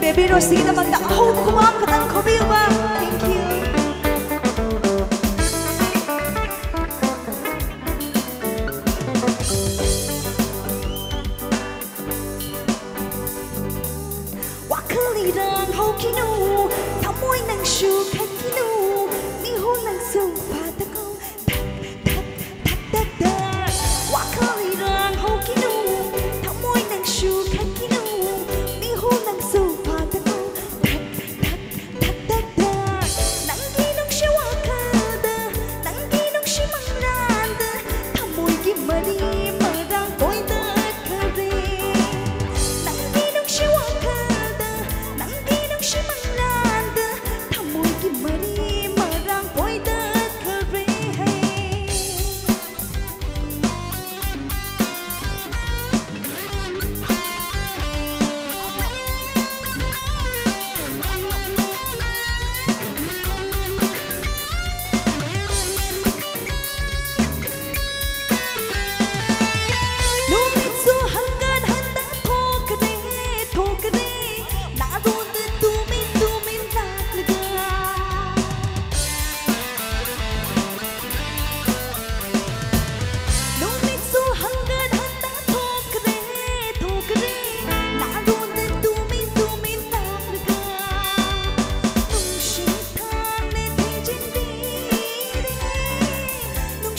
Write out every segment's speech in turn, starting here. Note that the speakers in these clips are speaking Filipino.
Baby Rosina, magta... Oh, kumama!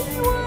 Bye.